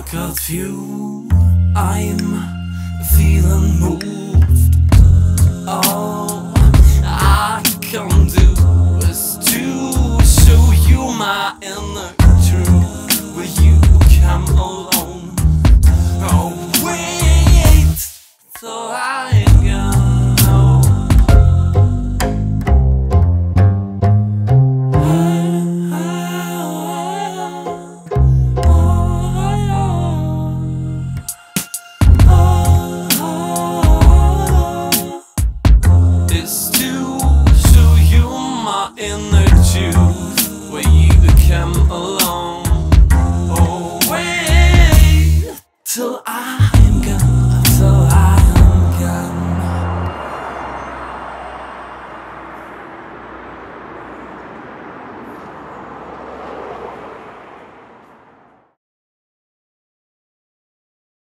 blackout you, I'm feeling moved. All I can do is to show you my inner truth. Will you come along? Oh, wait! So I in the tube.